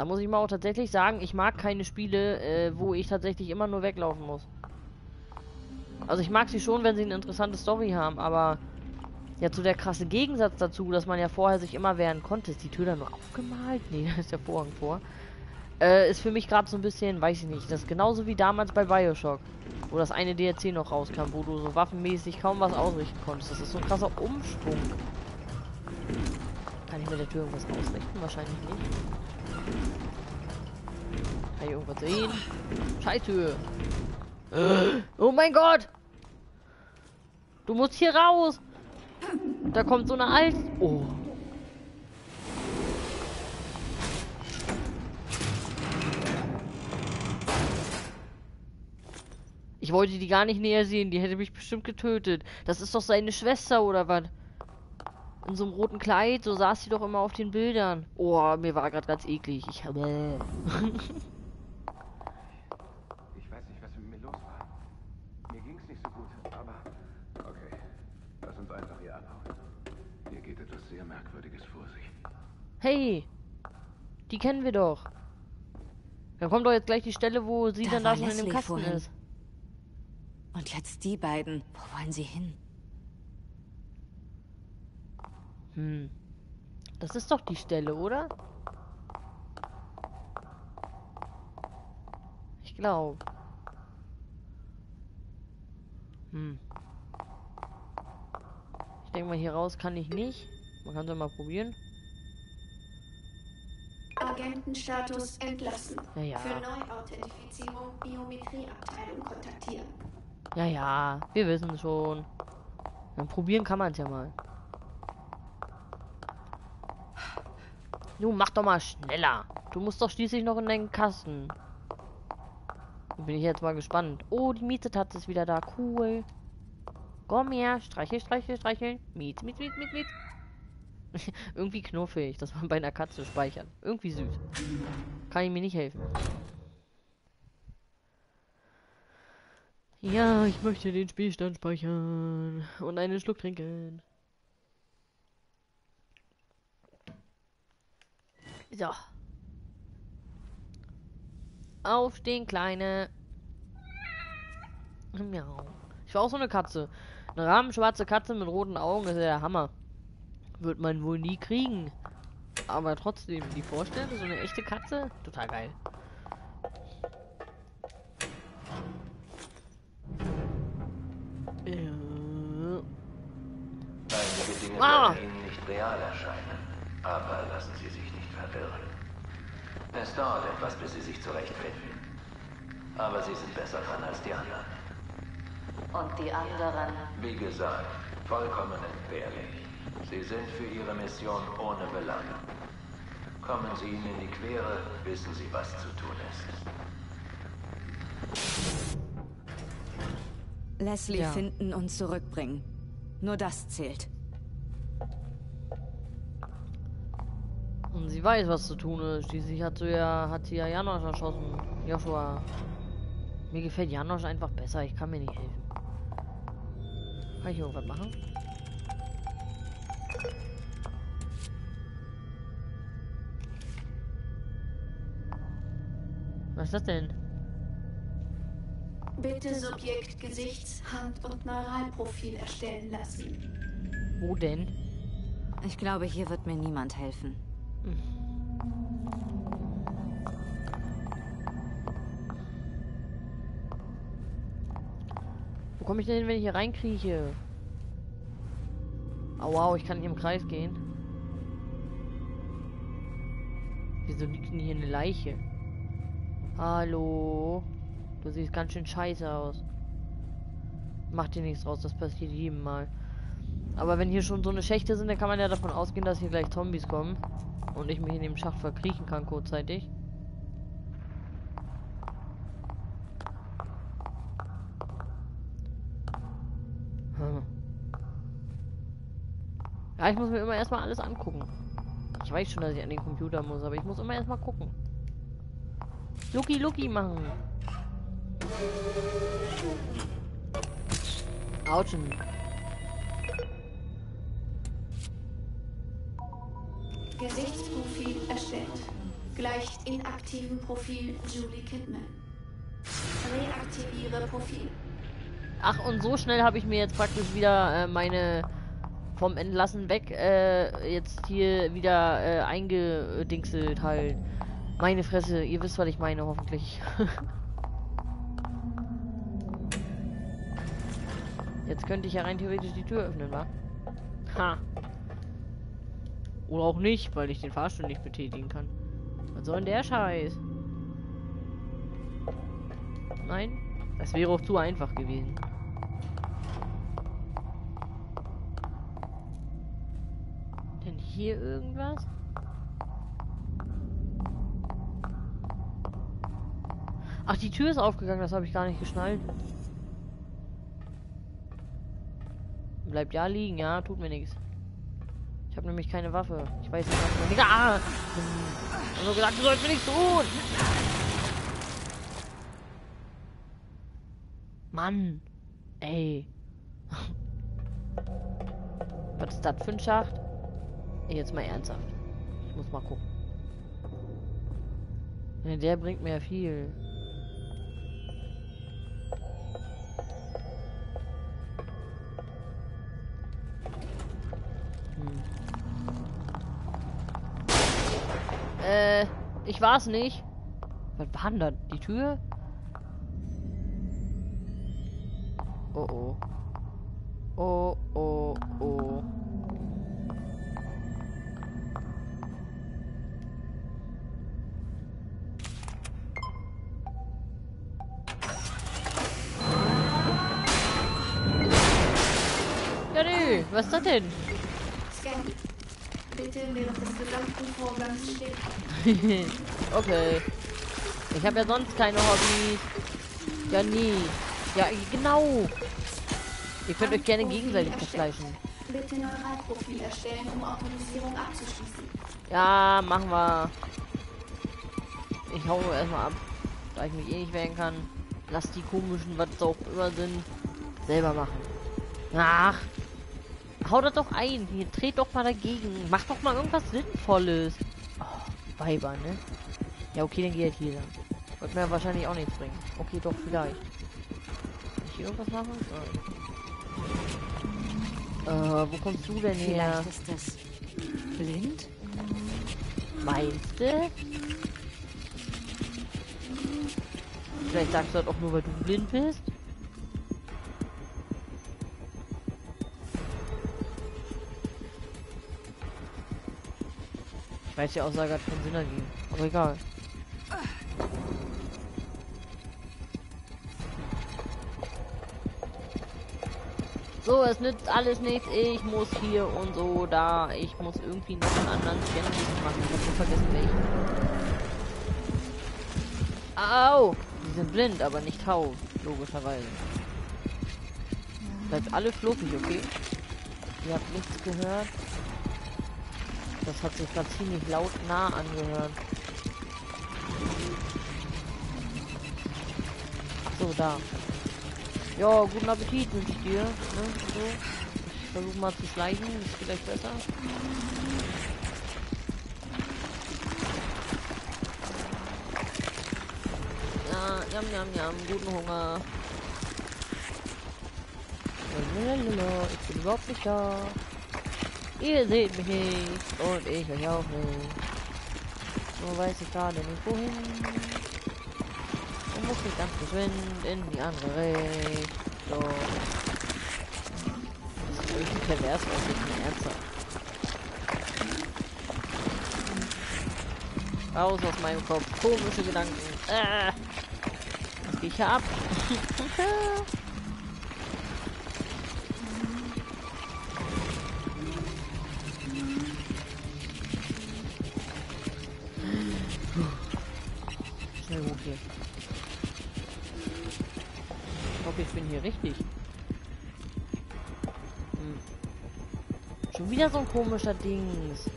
Da muss ich mal auch tatsächlich sagen, ich mag keine Spiele, äh, wo ich tatsächlich immer nur weglaufen muss. Also ich mag sie schon, wenn sie eine interessante Story haben, aber ja, zu der krasse Gegensatz dazu, dass man ja vorher sich immer wehren konnte. Ist die Tür da nur aufgemalt? Nee, da ist der Vorhang vor. Äh, ist für mich gerade so ein bisschen, weiß ich nicht, das ist genauso wie damals bei Bioshock. Wo das eine DLC noch rauskam, wo du so waffenmäßig kaum was ausrichten konntest. Das ist so ein krasser Umschwung. Kann ich mit der Tür irgendwas ausrichten? Wahrscheinlich nicht. Kann ich irgendwas sehen? Scheißtür. Oh mein Gott! Du musst hier raus! Da kommt so eine alte. Oh. Ich wollte die gar nicht näher sehen, die hätte mich bestimmt getötet. Das ist doch seine Schwester oder was? In so einem roten Kleid, so saß sie doch immer auf den Bildern. Oh, mir war gerade ganz eklig. Ich habe. Ich weiß nicht, was mit mir los war. Mir ging's nicht so gut, aber. Okay. Lass uns einfach hier abhauen. Hier geht etwas sehr Merkwürdiges vor sich. Hey! Die kennen wir doch. Da kommt doch jetzt gleich die Stelle, wo sie Da dann da schon in dem Kasten vorhin. ist. Und jetzt die beiden. Wo wollen sie hin? Hm. Das ist doch die Stelle, oder? Ich glaube. Hm. Ich denke mal, hier raus kann ich nicht. Man kann es ja mal probieren. Agentenstatus entlassen. Ja, ja. Für Neuauthentifizierung Biometrieabteilung kontaktieren. Ja, ja. Wir wissen schon. Dann probieren kann man es ja mal. Nun, mach doch mal schneller. Du musst doch schließlich noch in deinen Kasten. Bin ich jetzt mal gespannt. Oh, die Mietetatze ist wieder da. Cool. Komm her. Streichel, streichel, streicheln. Miet, miet, miet, miet, miet. Irgendwie knuffig, dass man bei einer Katze speichert. Irgendwie süß. Kann ich mir nicht helfen. Ja, ich möchte den Spielstand speichern und einen Schluck trinken. So. Aufstehen, Kleine. Miau. Ich war auch so eine Katze. Eine rahmenschwarze Katze mit roten Augen ist ja der Hammer. Wird man wohl nie kriegen. Aber trotzdem, die Vorstellung, so eine echte Katze, total geil. Ja. Einige Dinge Ah. werden Ihnen nicht real erscheinen, aber lassen Sie sich nicht verwirren. Es dauert etwas, bis Sie sich zurechtfinden. Aber Sie sind besser dran als die anderen. Und die anderen? Wie gesagt, vollkommen entbehrlich. Sie sind für Ihre Mission ohne Belang. Kommen Sie ihnen in die Quere, wissen Sie, was zu tun ist. Leslie Ja. finden und zurückbringen. Nur das zählt. Und sie weiß, was zu tun ist. Schließlich hat sie ja, hat sie ja Janosch erschossen. Joshua. Mir gefällt Janosch einfach besser. Ich kann mir nicht helfen. Kann ich irgendwas machen? Was ist das denn? Bitte Subjekt Gesichts-, Hand- und Neuralprofil erstellen lassen. Wo denn? Ich glaube, hier wird mir niemand helfen. Wo komme ich denn hin, wenn ich hier reinkrieche? Oh wow, ich kann nicht im Kreis gehen. Wieso liegt denn hier eine Leiche? Hallo? Du siehst ganz schön scheiße aus. Macht dir nichts draus, das passiert jedem Mal. Aber wenn hier schon so eine Schächte sind, dann kann man ja davon ausgehen, dass hier gleich Zombies kommen. Und ich mich in dem Schacht verkriechen kann kurzzeitig. Ja, ich muss mir immer erstmal alles angucken. Ich weiß schon, dass ich an den Computer muss, aber ich muss immer erstmal gucken. Lucky Lucky machen. Autschen. Gesichtsprofil erstellt. gleicht inaktivem Profil Julie Kidman. Reaktiviere Profil. Ach, und so schnell habe ich mir jetzt praktisch wieder äh, meine vom Entlassen weg äh, jetzt hier wieder äh, eingedingselt halt. Meine Fresse, ihr wisst, was ich meine, hoffentlich. jetzt könnte ich ja rein theoretisch die Tür öffnen, wa? Ha. Oder auch nicht, weil ich den Fahrstuhl nicht betätigen kann. Was soll denn der Scheiß? Nein? Das wäre auch zu einfach gewesen. Denn hier irgendwas? Ach, die Tür ist aufgegangen, das habe ich gar nicht geschnallt. Bleibt ja liegen, ja, tut mir nichts. Ich habe nämlich keine Waffe. Ich weiß nicht, was mir... Ah! Ich habe gesagt, du sollst mir nichts tun! Mann! Ey! Was ist das für ein Schacht? Jetzt mal ernsthaft. Ich muss mal gucken. Ja, der bringt mir viel. Äh, ich war's nicht. Was war denn da? Die Tür? Oh. Oh okay. Ich habe ja sonst keine Hobbys. Ja, nie. Ja, genau. Ihr könnt euch gerne gegenseitig verfleischen. Bitte Neuralprofil erstellen, um Autorisierung abzuschließen. Ja, machen wir. Ich hau erstmal ab. Da ich mich eh nicht wählen kann. Lass die komischen, was auch immer sind, selber machen. Ach. Hau das doch ein. Hier, dreht doch mal dagegen. Mach doch mal irgendwas Sinnvolles. Weiber, ne? Ja, okay, dann geht hier lang. Wird mir wahrscheinlich auch nichts bringen. Okay, doch, vielleicht. Kann ich hier irgendwas machen? Äh, äh wo kommst du denn her? Vielleicht ist das blind? Meinst du? Vielleicht sagst du das auch nur, weil du blind bist? Weiß, die Aussage hat keinen Sinn ergeben. Aber egal. So, es nützt alles nichts. Ich muss hier und so da. Ich muss irgendwie noch einen anderen Scan machen. Ich hab vergessen welchen. Au! Die sind blind, aber nicht taub. Logischerweise. Bleibt alle fluffig, okay? Ihr habt nichts gehört. Das hat sich gerade ziemlich laut nah angehört. So, da. Ja, guten Appetit wünsche ich dir. Ne? So. Ich versuche mal zu schleichen, ist vielleicht besser. Ja, jam, jam, jam, guten Hunger. Lalalala, Ich bin überhaupt nicht da. Ihr seht mich nicht und ich euch auch nicht. Nur weiß ich gerade nicht wohin. Und muss ich ganz geschwind in die andere Richtung. Das ist irgendwie pervers, was ich nicht ernsthaft. Raus aus meinem Kopf. Komische Gedanken. Äh, was geht? Hier. Ich hoffe, ich bin hier richtig. Hm. Schon wieder so ein komischer Dings.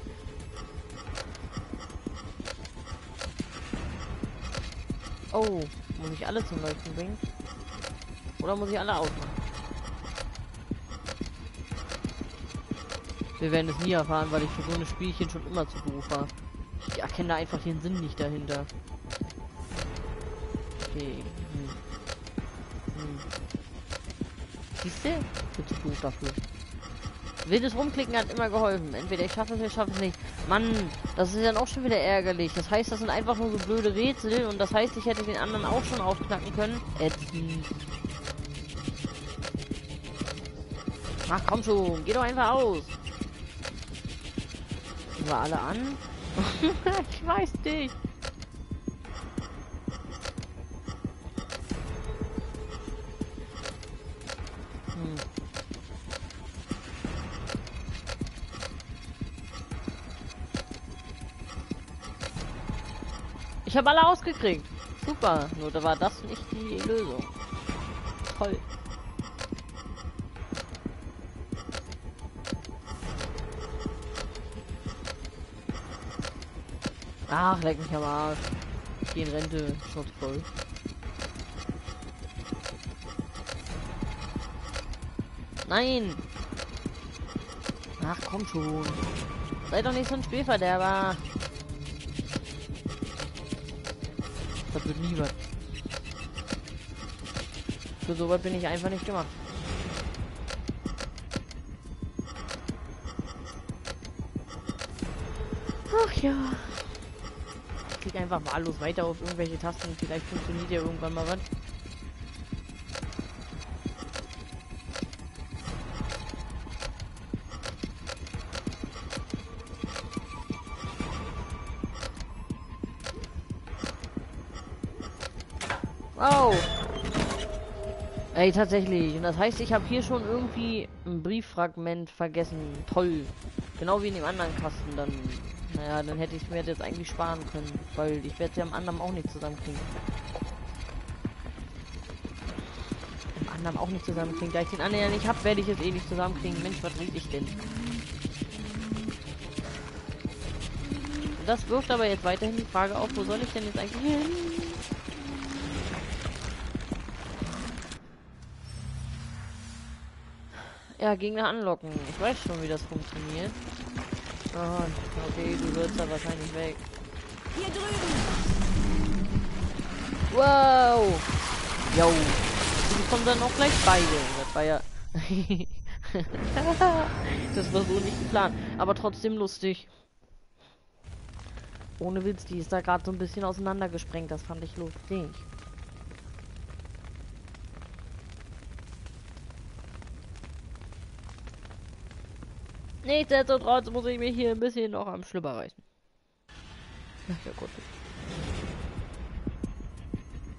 Oh, muss ich alle zum Leuchten bringen? Oder muss ich alle ausmachen? Wir werden es nie erfahren, weil ich für so eine Spielchen schon immer zu doof war. Ich erkenne einfach den Sinn nicht dahinter. Okay. Hm. Hm. Siehst du? Bin zu doof dafür. Wildes Rumklicken hat immer geholfen. Entweder ich schaffe es, ich schaffe es nicht. Mann, das ist dann auch schon wieder ärgerlich. Das heißt, das sind einfach nur so blöde Rätsel und das heißt, ich hätte den anderen auch schon aufknacken können. Ätzend. Ach komm schon, geh doch einfach aus. Sind wir alle an? ich weiß nicht. Ich habe alle ausgekriegt. Super. Nur da war das nicht die Lösung. Toll. Ach, leck mich am Arsch. Ich geh in Rente. Schnauze voll. Nein! Ach, komm schon. Sei doch nicht so ein Spielverderber. Was. Für sowas bin ich einfach nicht gemacht. Ach ja. Ich klick einfach wahllos weiter auf irgendwelche Tasten. Vielleicht funktioniert ja irgendwann mal was. Oh. Ey, tatsächlich. Und das heißt, ich habe hier schon irgendwie ein Brieffragment vergessen. Toll. Genau wie in dem anderen Kasten dann. Naja, dann hätte ich mir jetzt eigentlich sparen können. Weil ich werde sie am anderen auch nicht zusammenkriegen. Am anderen auch nicht zusammenkriegen. Da ich den anderen ja nicht habe, werde ich es eh nicht zusammenkriegen. Mensch, was rede ich denn? Das wirft aber jetzt weiterhin die Frage auf, wo soll ich denn jetzt eigentlich hin? Ja, Gegner anlocken. Ich weiß schon, wie das funktioniert. Oh, okay, du wirst da wahrscheinlich weg. Hier drüben! Wow! Yo! Die kommen dann auch gleich beide. Das war ja... das war so nicht geplant. Aber trotzdem lustig. Ohne Witz, die ist da gerade so ein bisschen auseinandergesprengt. Das fand ich lustig. Nichtsdestotrotz muss ich mich hier ein bisschen noch am Schlüpper reißen. Ach ja Gott.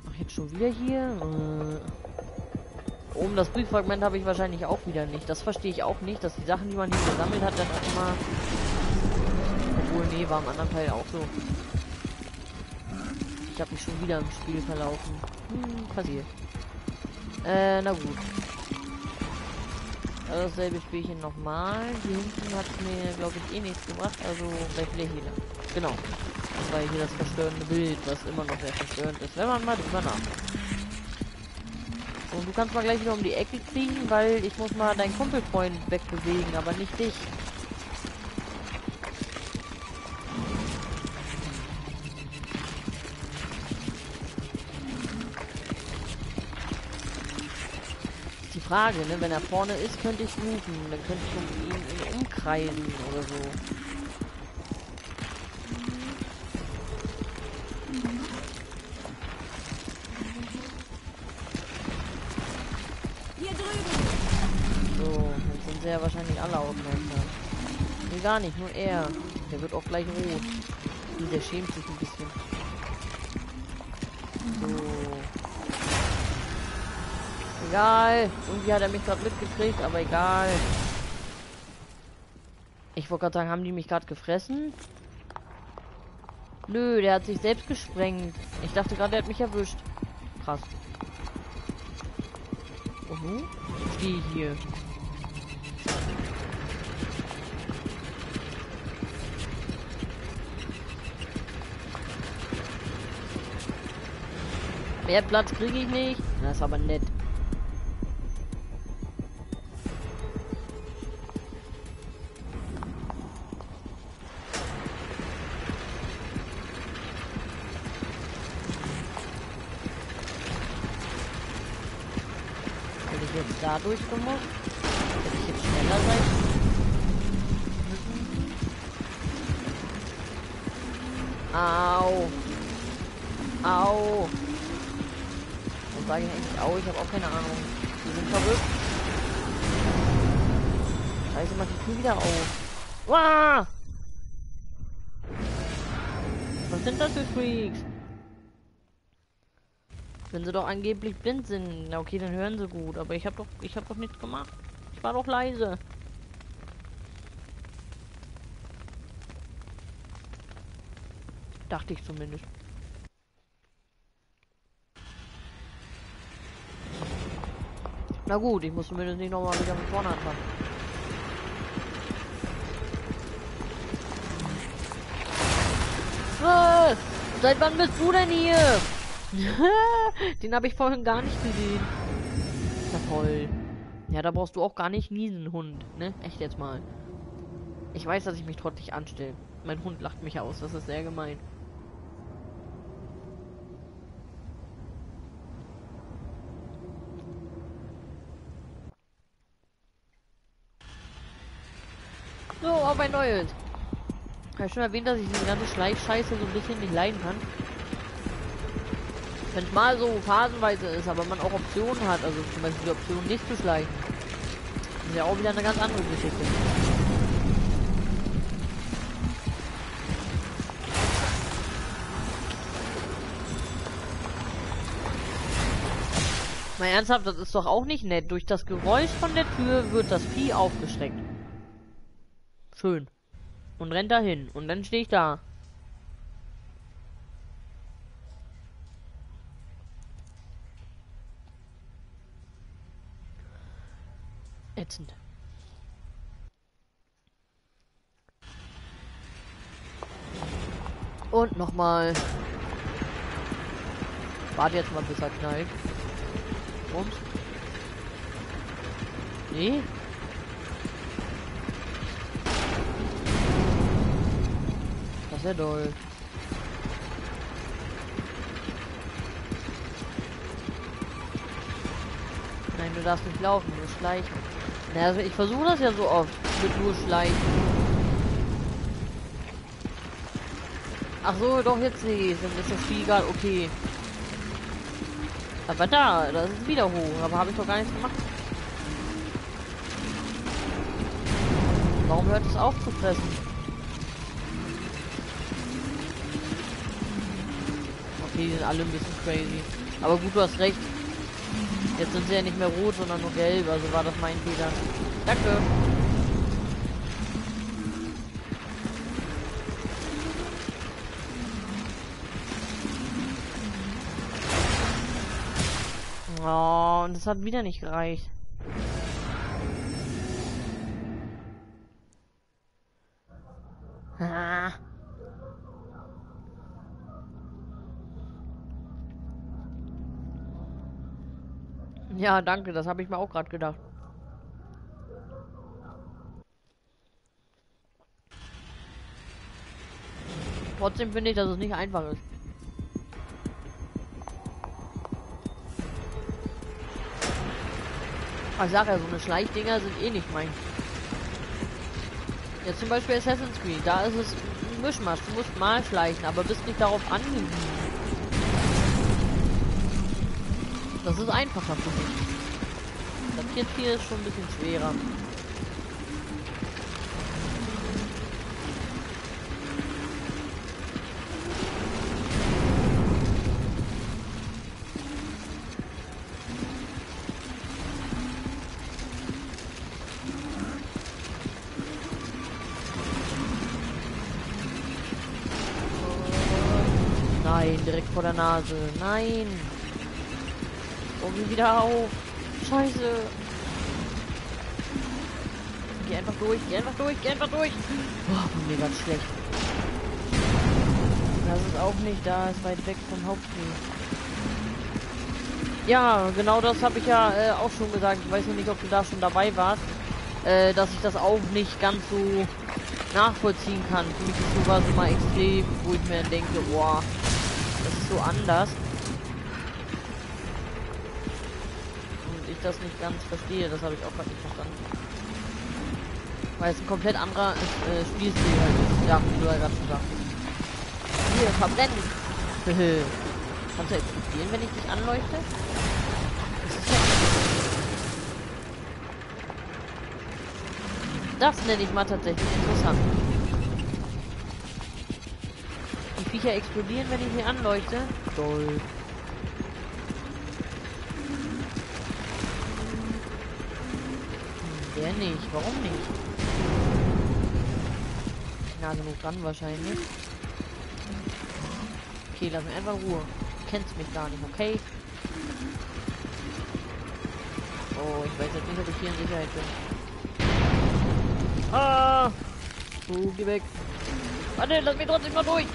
Ach, jetzt schon wieder hier? Äh. Oben das Brieffragment habe ich wahrscheinlich auch wieder nicht. Das verstehe ich auch nicht, dass die Sachen, die man hier gesammelt hat, dann auch immer... Obwohl, nee, war im anderen Teil auch so. Ich habe mich schon wieder im Spiel verlaufen. Hm, passiert. Äh, na gut. Also dasselbe Spielchen nochmal. Hier hinten hat mir, glaube ich, eh nichts gemacht. Also gleich wieder. Genau. Das war hier das verstörende Bild, was immer noch sehr verstörend ist, wenn man mal drüber nachdenkt. Und du kannst mal gleich wieder um die Ecke kriegen, weil ich muss mal deinen Kumpelfreund wegbewegen, aber nicht dich. Frage, ne? Wenn er vorne ist, könnte ich rufen. Dann könnte ich ihn umkreisen oder so. Hier drüben! So, jetzt sind sie ja wahrscheinlich alle aufmerksam. Nee, gar nicht, nur er. Der wird auch gleich rot. Und der schämt sich ein bisschen. Egal. Irgendwie hat er mich gerade mitgekriegt, aber egal. Ich wollte gerade sagen, haben die mich gerade gefressen? Nö, der hat sich selbst gesprengt. Ich dachte gerade, er hat mich erwischt. Krass. Und nun stehe hier. Mehr Platz kriege ich nicht. Das ist aber nett. Jetzt da doch angeblich blind sind, na okay, dann hören sie gut. Aber ich habe doch, ich habe doch nichts gemacht. Ich war doch leise. Dachte ich zumindest. Na gut, ich muss zumindest nicht nochmal wieder von vorne anfangen. Seit wann bist du denn hier? Den habe ich vorhin gar nicht gesehen. Ja toll. Ja, da brauchst du auch gar nicht niesen, Hund. Ne? Echt jetzt mal. Ich weiß, dass ich mich trottelig anstelle. Mein Hund lacht mich aus. Das ist sehr gemein. So, auf ein neues. Ich schon erwähnt, dass ich diese ganze Schleichscheiße so ein bisschen nicht leiden kann. Wenn es mal so phasenweise ist, aber man auch Optionen hat, also zum Beispiel die Option nicht zu schleichen. Ist ja auch wieder eine ganz andere Geschichte. Mal ernsthaft, das ist doch auch nicht nett. Durch das Geräusch von der Tür wird das Vieh aufgeschreckt. Schön. Und rennt dahin. Und dann stehe ich da. Ätzend. Und nochmal. Warte jetzt mal, bis er knallt. Und? Nee? Das wäre doll. Nein, du darfst nicht laufen, nur schleichen. Na, also ich versuche das ja so oft mit nur schleichen. Ach so, doch jetzt ich, dann ist das Spiel egal, okay. Aber da, das ist wieder hoch, aber habe ich doch gar nichts gemacht. Warum hört es auf zu fressen? Okay, die sind alle ein bisschen crazy. Aber gut, du hast recht. Jetzt sind sie ja nicht mehr rot, sondern nur gelb, also war das mein Fehler. Danke. Oh, und das hat wieder nicht gereicht. Ja, danke, das habe ich mir auch gerade gedacht. Trotzdem finde ich, dass es nicht einfach ist. Ich sag ja, so eine Schleichdinger sind eh nicht mein. Jetzt zum Beispiel Assassin's Creed, da ist es ein Mischmasch. Du musst mal schleichen, aber bist nicht darauf angewiesen. Das ist einfacher für mich. Das jetzt hier ist schon ein bisschen schwerer. Nein, direkt vor der Nase. Nein. Wie wieder auf. Scheiße. Geh einfach durch, geh einfach durch, geh einfach durch. Boah, mir ganz schlecht. Das ist auch nicht da, ist weit weg vom Hauptspiel. Ja, genau das habe ich ja äh, auch schon gesagt. Ich weiß noch nicht, ob du da schon dabei warst. Äh, dass ich das auch nicht ganz so nachvollziehen kann. Für mich ist sowas immer extrem, wo ich mir denke, boah, das ist so anders. Das nicht ganz verstehe. Das habe ich auch gerade nicht verstanden. Weil es ein komplett anderer äh, Spielstil halt ist. Ja, wie du ja gerade schon sagtest. Hier, verbrennen! Kannst du explodieren, wenn ich dich anleuchte? Das ist Das nenne ich mal tatsächlich interessant. Die Viecher explodieren, wenn ich sie anleuchte. Toll. Nicht. Warum nicht? Nah genug dran wahrscheinlich. Okay, lass mich einfach in Ruhe. Du kennst mich gar nicht, okay? Oh, ich weiß jetzt nicht, ob ich hier in Sicherheit bin. Ah! Oh, geh weg. Warte, lass mich trotzdem mal durch.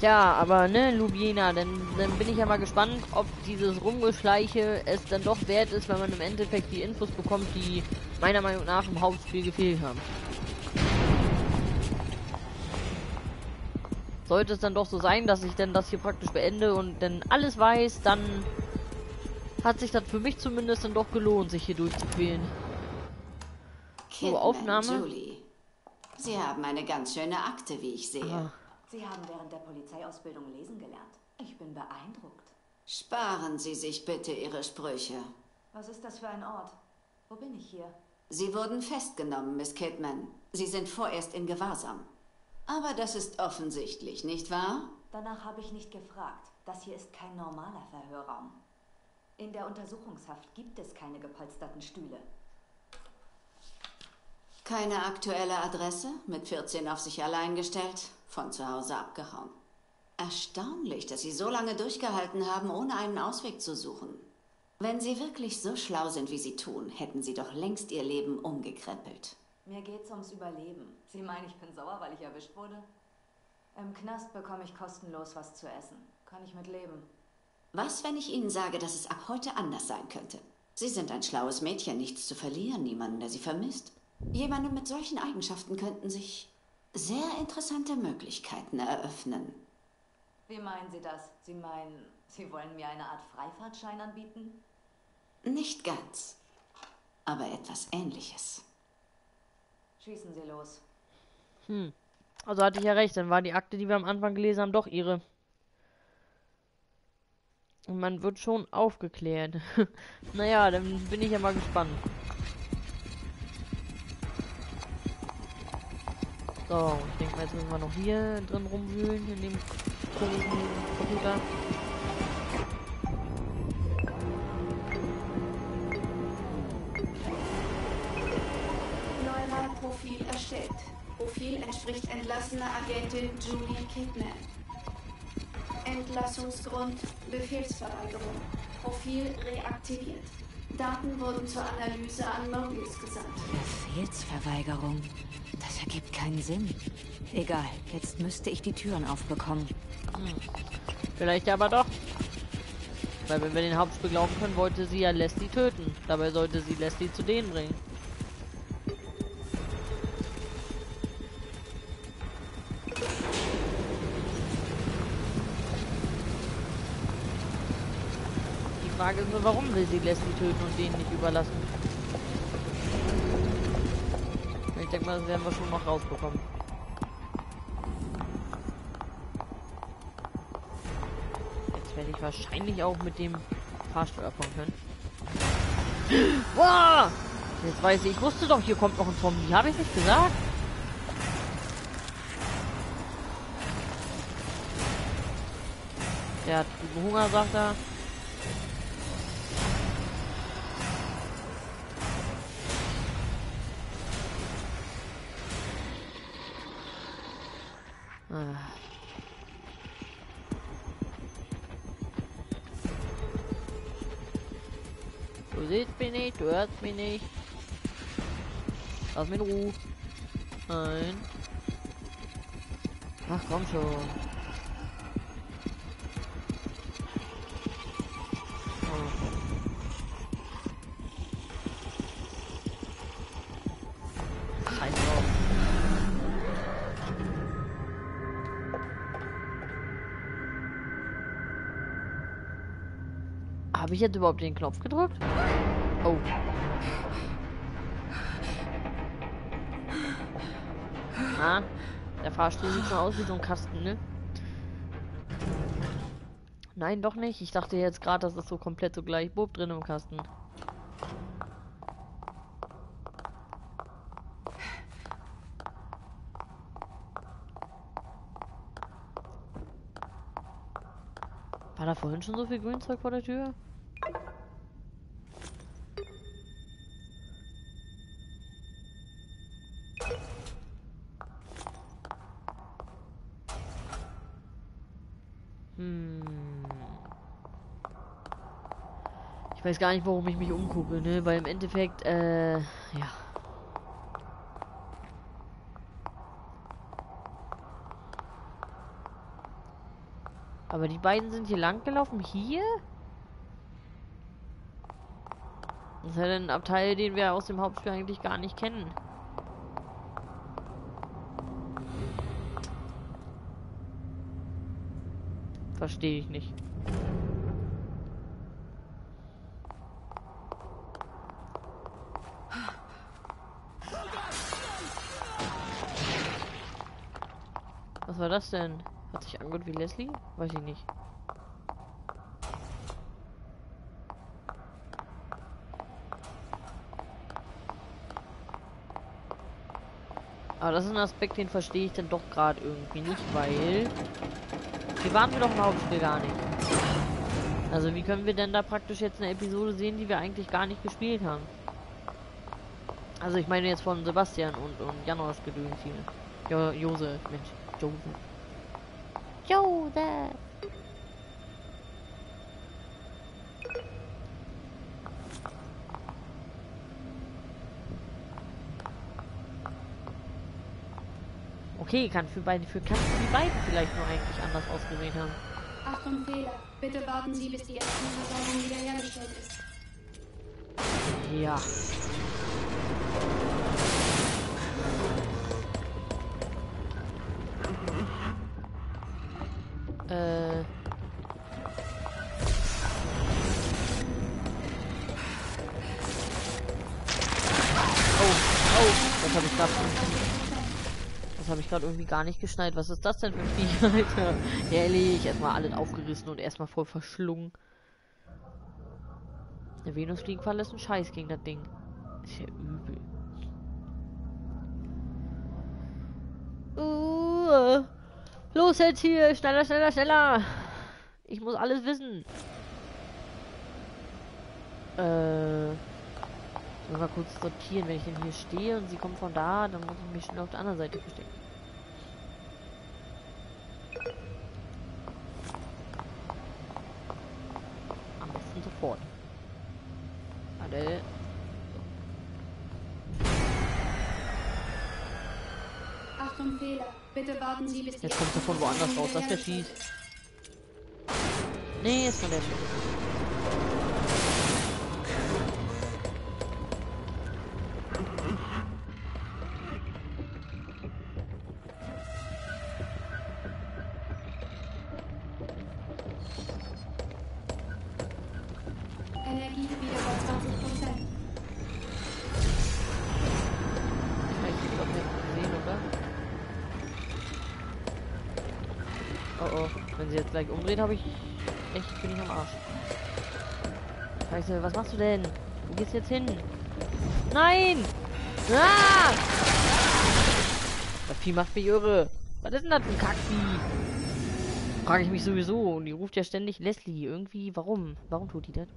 Ja, aber ne, Lubiena, dann, dann bin ich ja mal gespannt, ob dieses Rumgeschleiche es dann doch wert ist, wenn man im Endeffekt die Infos bekommt, die meiner Meinung nach im Hauptspiel gefehlt haben. Sollte es dann doch so sein, dass ich denn das hier praktisch beende und dann alles weiß, dann hat sich das für mich zumindest dann doch gelohnt, sich hier durchzuquälen. So, Aufnahme. Julie. Sie haben eine ganz schöne Akte, wie ich sehe. Ah. Sie haben während der Polizeiausbildung lesen gelernt. Ich bin beeindruckt. Sparen Sie sich bitte Ihre Sprüche. Was ist das für ein Ort? Wo bin ich hier? Sie wurden festgenommen, Miss Kidman. Sie sind vorerst in Gewahrsam. Aber das ist offensichtlich, nicht wahr? Danach habe ich nicht gefragt. Das hier ist kein normaler Verhörraum. In der Untersuchungshaft gibt es keine gepolsterten Stühle. Keine aktuelle Adresse? Mit 14 auf sich allein gestellt? Von zu Hause abgehauen. Erstaunlich, dass Sie so lange durchgehalten haben, ohne einen Ausweg zu suchen. Wenn Sie wirklich so schlau sind, wie Sie tun, hätten Sie doch längst Ihr Leben umgekrempelt. Mir geht's ums Überleben. Sie meinen, ich bin sauer, weil ich erwischt wurde? Im Knast bekomme ich kostenlos was zu essen. Kann ich mit leben. Was, wenn ich Ihnen sage, dass es ab heute anders sein könnte? Sie sind ein schlaues Mädchen, nichts zu verlieren, niemanden, der Sie vermisst. Jemandem mit solchen Eigenschaften könnten sich sehr interessante Möglichkeiten eröffnen. Wie meinen Sie das? Sie meinen, Sie wollen mir eine Art Freifahrtschein anbieten? Nicht ganz, aber etwas Ähnliches. Schießen Sie los. Hm. Also hatte ich ja recht, dann war die Akte, die wir am Anfang gelesen haben, doch ihre. Und man wird schon aufgeklärt. naja, dann bin ich ja mal gespannt. So, ich denke mal, jetzt müssen wir noch hier drin rumwühlen, in dem komischen Computer. Profil erstellt. Profil entspricht entlassener Agentin Julie Kidman. Entlassungsgrund Befehlsverweigerung. Profil reaktiviert. Daten wurden zur Analyse an Mobius gesandt. Befehlsverweigerung? Das ergibt keinen Sinn. Egal, jetzt müsste ich die Türen aufbekommen. Hm. Vielleicht aber doch. Weil wenn wir den Hauptspiel glauben können, wollte sie ja Leslie töten. Dabei sollte sie Leslie zu denen bringen. Frage ist nur, warum will sie Leslie töten und den nicht überlassen? Ich denke mal, das werden wir schon noch rausbekommen. Jetzt werde ich wahrscheinlich auch mit dem Fahrstuhl abhauen können. Boah! Jetzt weiß ich, ich wusste doch, hier kommt noch ein Zombie. Habe ich nicht gesagt? Der hat Hunger, sagt er. Stört mich nicht. Lass mich in Ruhe. Nein. Ach komm schon. Ah. Habe ich jetzt überhaupt den Knopf gedrückt? Oh. Ah, der Fahrstuhl sieht schon aus wie so ein Kasten, ne? Nein, doch nicht. Ich dachte jetzt gerade, das ist so komplett so gleich Bob drin im Kasten. War da vorhin schon so viel Grünzeug vor der Tür? Hm. Ich weiß gar nicht, warum ich mich umgucke, ne? Weil im Endeffekt, äh, ja. Aber die beiden sind hier lang gelaufen. Hier? Das ist ja ein Abteil, den wir aus dem Hauptspiel eigentlich gar nicht kennen. Verstehe ich nicht. War das denn? Hat sich angehört wie Leslie? Weiß ich nicht. Aber das ist ein Aspekt, den verstehe ich dann doch gerade irgendwie nicht, weil hier waren wir doch im Hauptspiel gar nicht. Also wie können wir denn da praktisch jetzt eine Episode sehen, die wir eigentlich gar nicht gespielt haben? Also ich meine jetzt von Sebastian und, und Janos Gedöns hier. Jo Josef, Mensch, Josef. Joseph. Okay, kann für beide, für kannst du die beiden vielleicht nur eigentlich anders ausgewählt haben. Achtung, Fehler. Bitte warten Sie, bis die Energieversorgung wiederhergestellt ist. Ja. Ich gerade irgendwie gar nicht geschneit. Was ist das denn für ein Vieh, Alter? Ehrlich, erstmal alles aufgerissen und erstmal voll verschlungen. Der Venusfliegenfall ist ein Scheiß gegen das Ding. Ist ja übel. Uh, los jetzt hier, schneller, schneller, schneller. Ich muss alles wissen. Äh, mal kurz sortieren, wenn ich denn hier stehe und sie kommt von da, dann muss ich mich schnell auf der anderen Seite verstecken. Am besten sofort. Warte. Achtung, Fehler. Bitte warten Sie, bis Jetzt kommt sie von woanders raus, das wäre fies. Nee, ist von der Stelle. Gleich umdreht, habe ich echt bin ich am Arsch. Scheiße, was machst du denn? Wo geht's jetzt hin? Nein! Ah! Das Vieh macht mich irre. Was ist denn das für ein Kackvieh? Frage ich mich sowieso. Und die ruft ja ständig Leslie. Irgendwie, warum? Warum tut die das?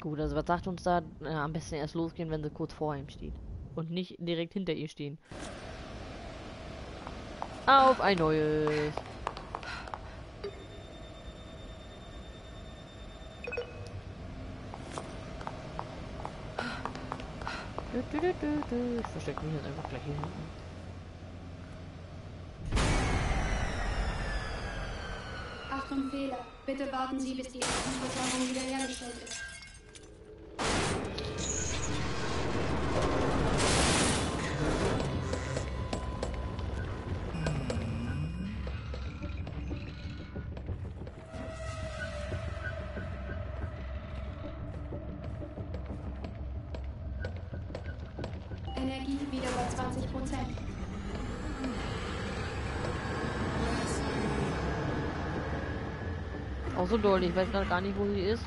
Gut, also was sagt uns da? Ja, am besten erst losgehen, wenn sie kurz vor ihm steht. Und nicht direkt hinter ihr stehen. Auf ein neues. Ich verstecke mich jetzt einfach gleich hier hinten. Achtung, Fehler. Bitte warten Sie, bis die Energieversorgung wiederhergestellt ist. Auch so doll, ich weiß gerade gar nicht, wo sie ist.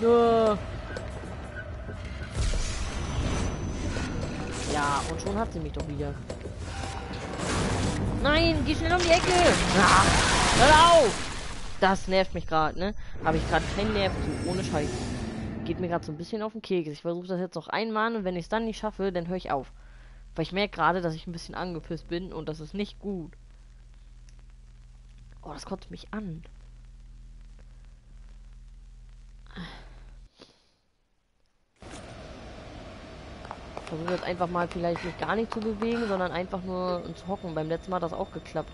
Ja. Und schon hat sie mich doch wieder. Nein, geh schnell um die Ecke. Ah, hör auf. Das nervt mich gerade, ne? Habe ich gerade keinen Nerv zu, ohne Scheiß. Geht mir gerade so ein bisschen auf den Keks. Ich versuche das jetzt noch einmal und wenn ich es dann nicht schaffe, dann höre ich auf. Weil ich merke gerade, dass ich ein bisschen angepisst bin und das ist nicht gut. Oh, das kotzt mich an. Versuche jetzt einfach mal vielleicht mich gar nicht zu bewegen, sondern einfach nur zu hocken. Beim letzten Mal hat das auch geklappt.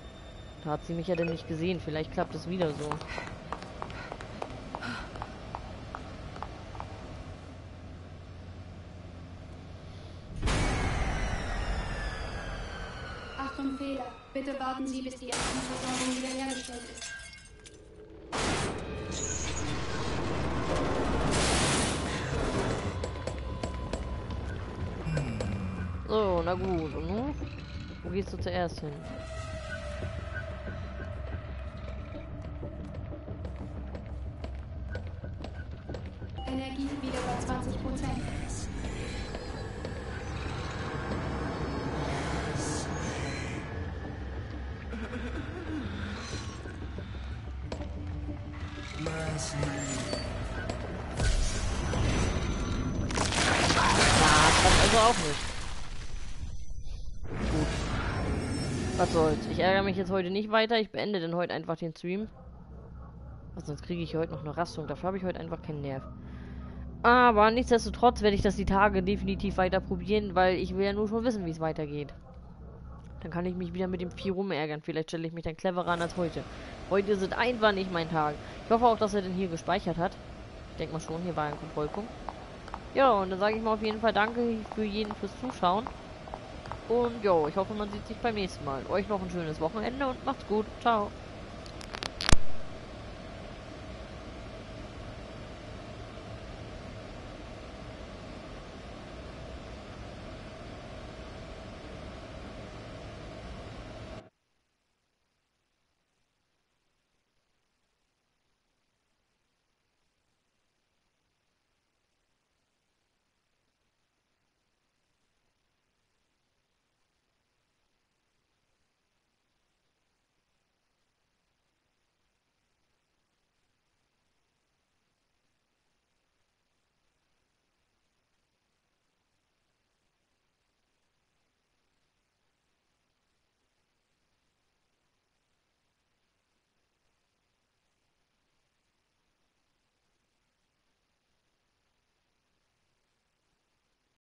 Da hat sie mich ja denn nicht gesehen. Vielleicht klappt es wieder so. Achtung, Fehler. Bitte warten Sie, bis die Energieversorgung wiederhergestellt na gut. Und nun? Wo gehst du zuerst hin? Ich ärgere mich jetzt heute nicht weiter. Ich beende dann heute einfach den Stream. Also sonst kriege ich heute noch eine Rastung. Dafür habe ich heute einfach keinen Nerv. Aber nichtsdestotrotz werde ich das die Tage definitiv weiter probieren, weil ich will ja nur schon wissen, wie es weitergeht. Dann kann ich mich wieder mit dem Vieh rumärgern. Vielleicht stelle ich mich dann cleverer an als heute. Heute es einfach nicht mein Tag. Ich hoffe auch, dass er denn hier gespeichert hat. Ich denke mal schon, hier war ein Kontrollpunkt. Ja, und dann sage ich mal auf jeden Fall danke für jeden fürs Zuschauen. Und jo, ich hoffe, man sieht sich beim nächsten Mal. Euch noch ein schönes Wochenende und macht's gut. Ciao.